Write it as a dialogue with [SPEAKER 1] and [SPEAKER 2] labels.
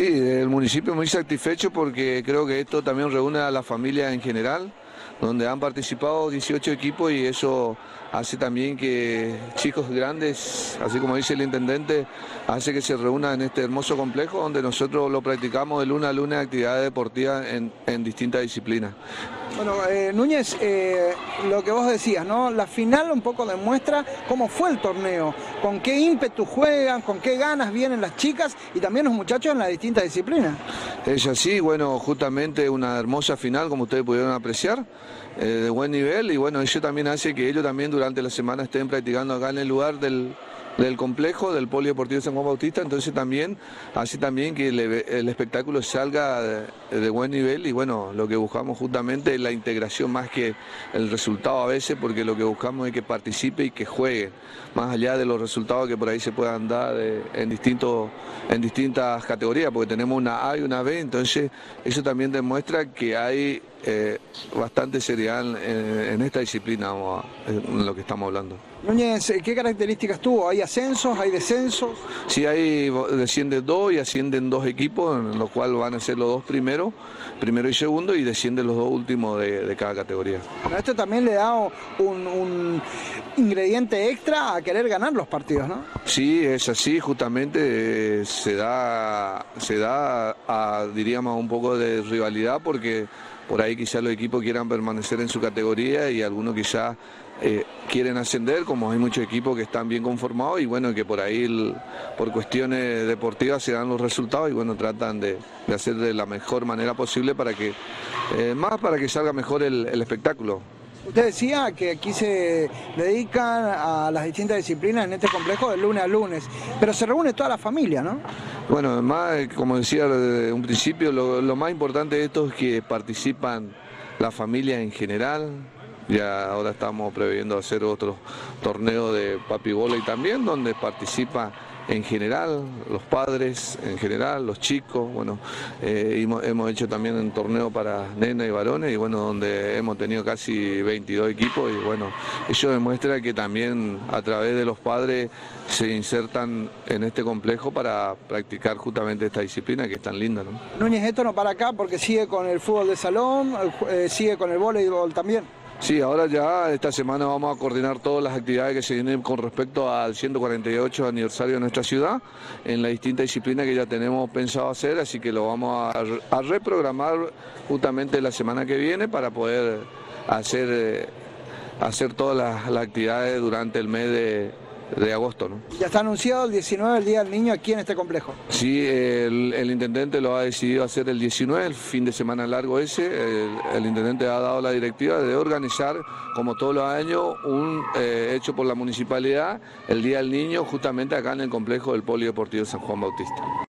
[SPEAKER 1] Sí, el municipio muy satisfecho porque creo que esto también reúne a la familia en general, donde han participado 18 equipos y eso hace también que chicos grandes, así como dice el intendente, hace que se reúnan en este hermoso complejo donde nosotros lo practicamos de luna a luna actividades deportivas en, en distintas disciplinas.
[SPEAKER 2] Bueno, eh, Núñez, eh, lo que vos decías, ¿no? La final un poco demuestra cómo fue el torneo, con qué ímpetu juegan, con qué ganas vienen las chicas y también los muchachos en las distintas disciplinas.
[SPEAKER 1] Es así, bueno, justamente una hermosa final, como ustedes pudieron apreciar, eh, de buen nivel y bueno, eso también hace que ellos también durante la semana estén practicando acá en el lugar del, del complejo del Polideportivo San Juan Bautista, entonces también hace también que el, espectáculo salga de, buen nivel y bueno, lo que buscamos justamente es la integración más que el resultado a veces, porque lo que buscamos es que participe y que juegue, más allá de los resultados que por ahí se puedan dar en, distintos, en distintas categorías, porque tenemos una A y una B, entonces eso también demuestra que hay eh, bastante seriedad en, esta disciplina, en lo que estamos hablando.
[SPEAKER 2] Núñez, ¿qué características tuvo? ¿Hay ascensos, hay descensos?
[SPEAKER 1] Sí, hay descienden dos y ascienden dos equipos, en lo cual van a ser los dos primeros, primero y segundo, y descienden los dos últimos de, cada categoría.
[SPEAKER 2] esto también le da un, ingrediente extra a querer ganar los partidos, ¿no?
[SPEAKER 1] Sí, es así, justamente eh, se da, se da a, diríamos, un poco de rivalidad porque por ahí quizás los equipos quieran permanecer en su categoría y algunos quizás eh, quieren ascender, como hay muchos equipos que están bien conformados y bueno, que por ahí por cuestiones deportivas se dan los resultados y bueno, tratan de, hacer de la mejor manera posible para que, eh, más para que salga mejor el, espectáculo.
[SPEAKER 2] Usted decía que aquí se dedican a las distintas disciplinas en este complejo de lunes a lunes, pero se reúne toda la familia, ¿no?
[SPEAKER 1] Bueno, además, como decía desde un principio, lo, más importante de esto es que participan la familia en general, ya ahora estamos previendo hacer otro torneo de papi y también, donde participa en general, los padres en general, los chicos, bueno, eh, hemos, hecho también un torneo para nenas y varones y bueno, donde hemos tenido casi 22 equipos y bueno, eso demuestra que también a través de los padres se insertan en este complejo para practicar justamente esta disciplina que es tan linda. ¿no?
[SPEAKER 2] Núñez, esto no para acá porque sigue con el fútbol de salón, eh, sigue con el voleibol también.
[SPEAKER 1] Sí, ahora ya esta semana vamos a coordinar todas las actividades que se vienen con respecto al 148 aniversario de nuestra ciudad en la distinta disciplina que ya tenemos pensado hacer, así que lo vamos a, reprogramar justamente la semana que viene para poder hacer, eh, hacer todas las actividades durante el mes de de agosto. ¿no?
[SPEAKER 2] Ya está anunciado el 19, el Día del Niño, aquí en este complejo.
[SPEAKER 1] Sí, el, intendente lo ha decidido hacer el 19, el fin de semana largo ese. El, intendente ha dado la directiva de organizar, como todos los años, un eh, hecho por la municipalidad, el Día del Niño, justamente acá en el complejo del Polideportivo San Juan Bautista.